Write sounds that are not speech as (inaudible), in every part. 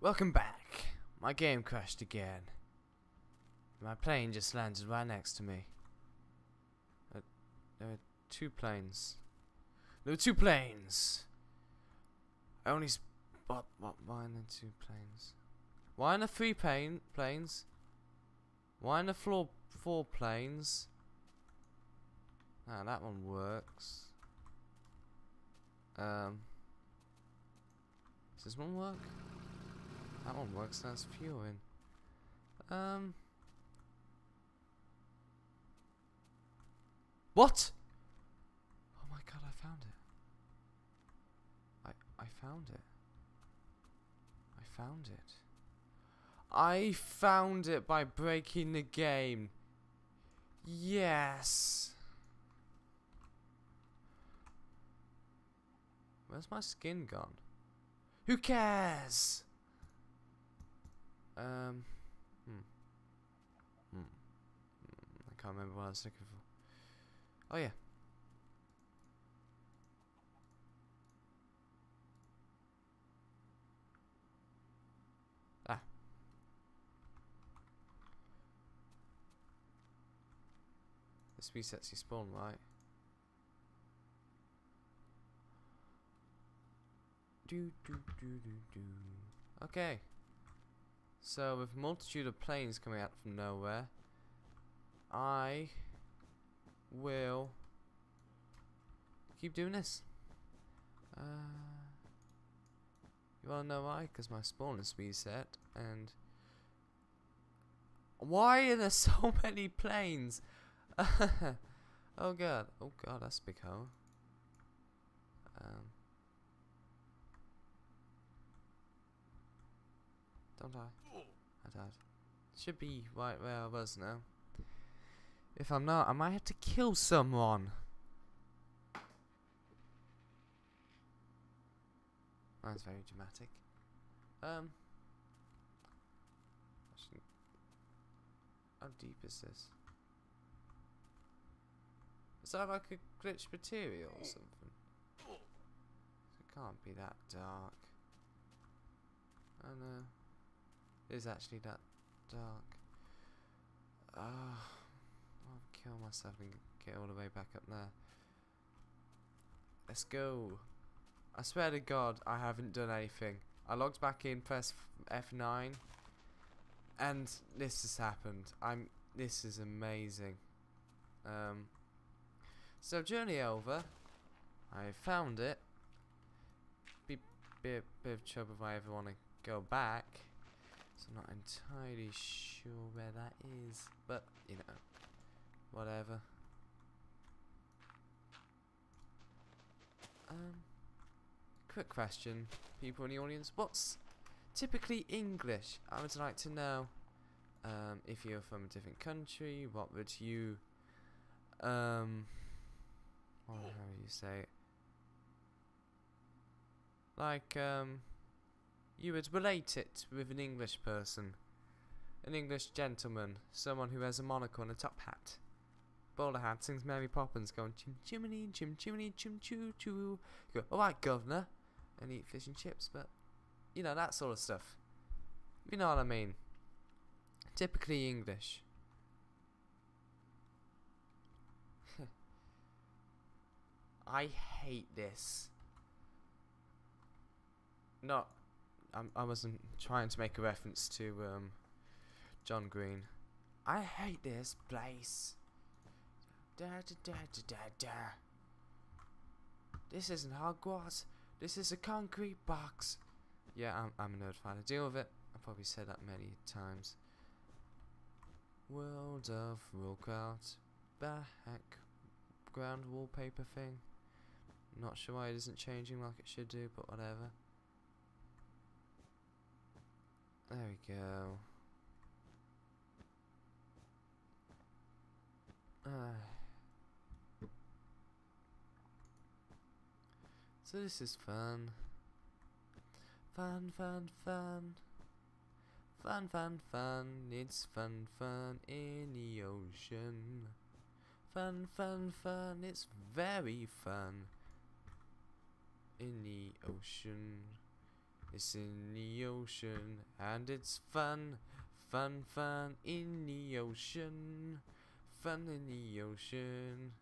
Welcome back. My game crashed again. My plane just landed right next to me. Uh, there were two planes. There were two planes. I only sp- what are there two planes? Why are three plane planes? Why are floor four planes? Ah, that one works. Um, does this one work? That one works, that's fuel in. Um. What? Oh my god, I found it. I, I found it. I found it. I found it by breaking the game. Yes. Where's my skin gone? Who cares? Um, hmm. Hmm. I can't remember what I was looking for. Oh yeah. Ah. This resets your spawn, right? Do do do do do. Okay. So with multitude of planes coming out from nowhere, I will keep doing this. Uh, you wanna know why? Because my spawn is reset and why are there (laughs) so many planes? (laughs) oh god, oh god, that's a big hole. Um, don't die. I died. Should be right where I was now. If I'm not, I might have to kill someone. That's very dramatic. Um. How deep is this? Is that like a glitch material or something? It can't be that dark. Oh no. Is actually that dark. Ah. I'll kill myself and get all the way back up there. Let's go. I swear to God, I haven't done anything. I logged back in, press F9, and this has happened. I'm. This is amazing. Um. So journey over. I found it. Be be a bit of trouble if I ever want to go back. So I'm not entirely sure where that is, but you know, whatever. Um, quick question, people in the audience: What's typically English? I would like to know. Um, if you're from a different country, what would you, um, what, how do you say it? Like, um, you would relate it with an English person. An English gentleman. Someone who has a monocle and a top hat. Bowler hat, sings Mary Poppins, going chim chimney, chim chimney, chim choo choo. You go, alright, governor. And eat fish and chips, but, you know, that sort of stuff. You know what I mean. Typically English. (laughs) I hate this. Not I wasn't trying to make a reference to um, John Green. I hate this place. Da da da da da da. This isn't Hogwarts. This is a concrete box. Yeah, I'm, I'm notified to deal with it. I've probably said that many times. World of Warcraft background wallpaper thing. Not sure why it isn't changing like it should do, but whatever. There we go. Uh. So this is fun. Fun, fun, fun. Fun, fun, fun. It's fun, fun in the ocean. Fun, fun, fun. It's very fun in the ocean. It's in the ocean and it's fun, fun, fun in the ocean, fun in the ocean.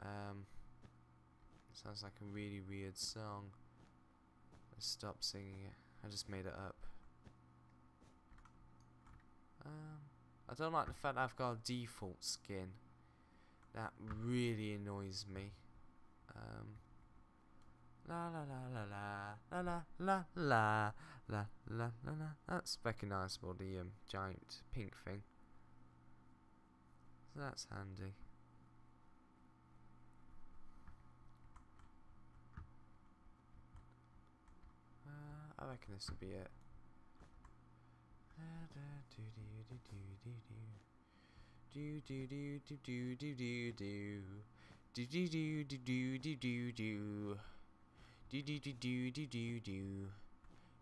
Um, sounds like a really weird song. Let's stop singing it. I just made it up. Um, I don't like the fact I've got a default skin. That really annoys me. Um, la la la la la la la la la la la la. That's recognisable. The um, giant pink thing. So that's handy. Uh, I reckon this will be it. Do do do do do do do do do do do do do do do do do do do do do do do.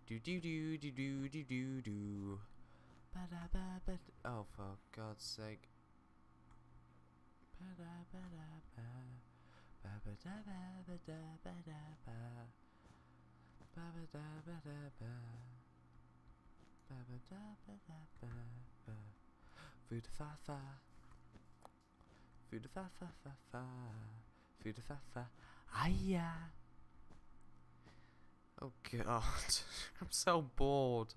Do do do do do do do do. Ba da ba ba. Oh, for God's sake. Ba da ba da ba. Ba ba da ba ba da ba da ba. Ba ba da ba da ba. Ba ba da ba da ba ba. Food fa fa. Food fa fa fa fa. Food fa fa. Hiya. Oh god. (laughs) I'm so bored.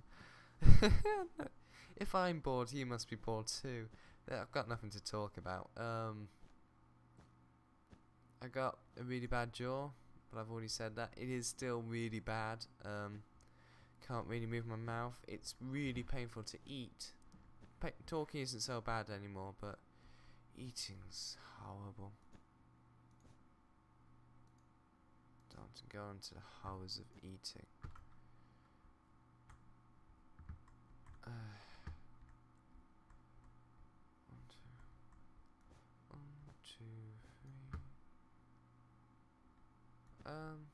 (laughs) If I'm bored you must be bored too. I've got nothing to talk about. Um I got a really bad jaw but I've already said that. It is still really bad. Um can't really move my mouth. It's really painful to eat. Pa talking isn't so bad anymore, but eating's horrible. Don't go into the horrors of eating. Uh, (sighs) one, two, one, two, three. Um,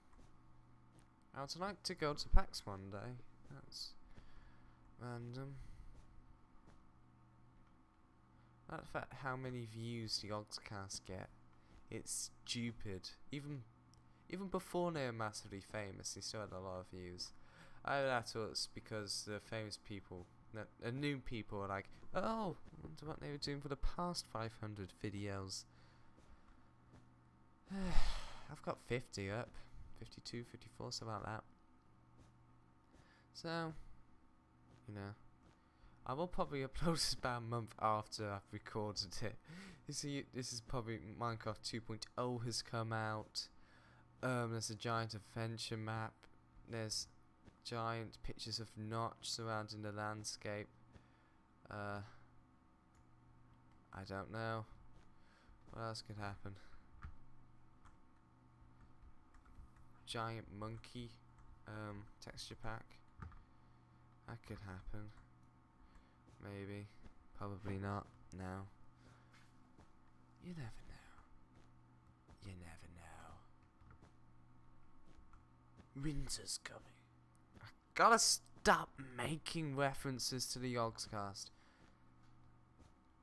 I would like to go to PAX one day. That's random. That fact how many views the Yogscast get, it's stupid. Even even before they were massively famous, they still had a lot of views. I that was because the famous people, the, new people are like, oh, I wonder what they were doing for the past 500 videos. (sighs) I've got 50 up, 52, 54, something like that. So, you know. I will probably (laughs) upload this about a month after I've recorded it. You see, this is probably Minecraft 2.0 has come out. Um, there's a giant adventure map. There's giant pictures of Notch surrounding the landscape. Uh, I don't know. What else could happen? Giant monkey um, texture pack. That could happen. Maybe. Probably not. now. You never know. You never know. Winter's coming. I gotta stop making references to the Yogscast.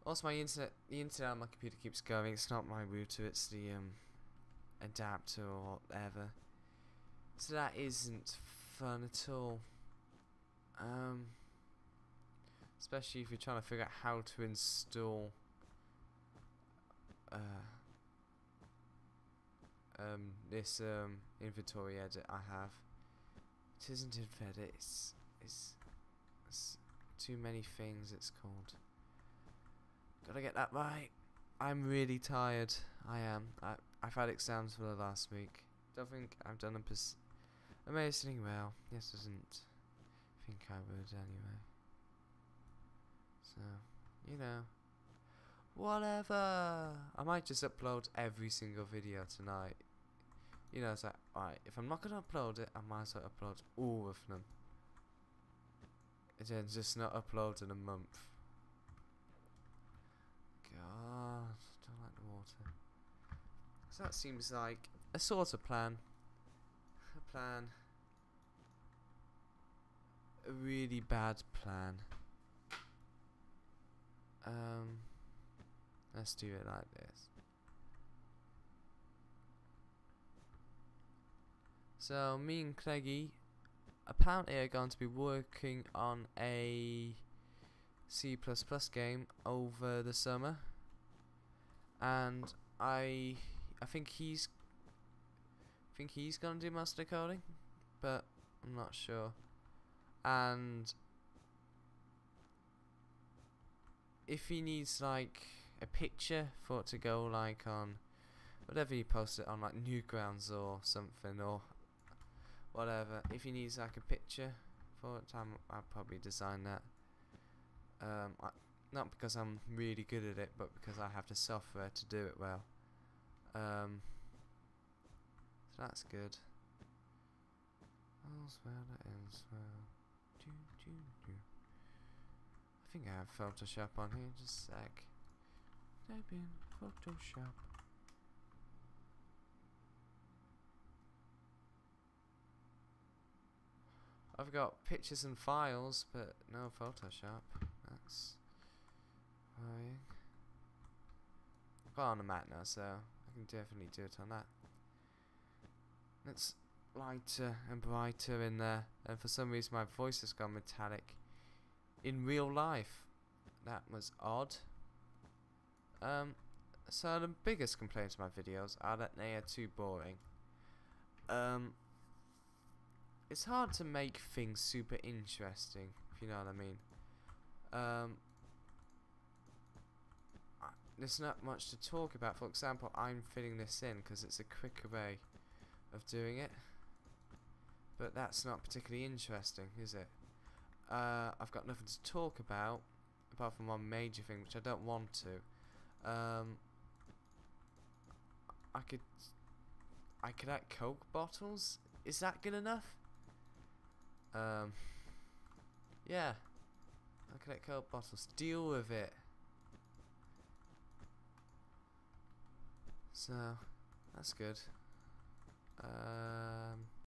Also, my internet, the internet on my computer keeps going. It's not my router, it's the um, adapter or whatever. So that isn't fun at all. Um especially if you're trying to figure out how to install uh, um, this um, inventory edit I have. It isn't InvEdit, it's, it's, it's too many things it's called. Gotta get that right. I'm really tired. I am. I, I've had exams for the last week. Don't think I've done a amazingly well. Yes, doesn't think I would anyway. So, you know, whatever. I might just upload every single video tonight. You know, it's like, alright, if I'm not going to upload it, I might as well upload all of them. And then just not upload in a month. God, don't like the water. So that seems like a sort of plan. A plan. A really bad plan. Um, let's do it like this. So me and Craigie apparently are going to be working on a C++ game over the summer, and I I think he's I think he's gonna do master coding, but I'm not sure. And if he needs like a picture for it to go like on whatever you post it on like Newgrounds or something or whatever. If he needs like a picture for it I'm, I'll probably design that. Um, I, not because I'm really good at it but because I have the software to do it well. Um, so that's good. All's well that ends well doo, doo, doo. I think I have Photoshop on here. Just a sec. Type in Photoshop I've got pictures and files, but no Photoshop. That's worrying. Got on a Mac now, so I can definitely do it on that. It's lighter and brighter in there, and for some reason my voice has gone metallic. In real life, that was odd. Um, so the biggest complaints of my videos are that they are too boring. Um, it's hard to make things super interesting, if you know what I mean. Um, there's not much to talk about. For example, I'm filling this in because it's a quicker way of doing it. But that's not particularly interesting, is it? Uh, I've got nothing to talk about, apart from one major thing, which I don't want to. Um, I could... I could add Coke bottles? Is that good enough? Um, yeah. I collect Coke bottles. Deal with it. So, that's good. Um,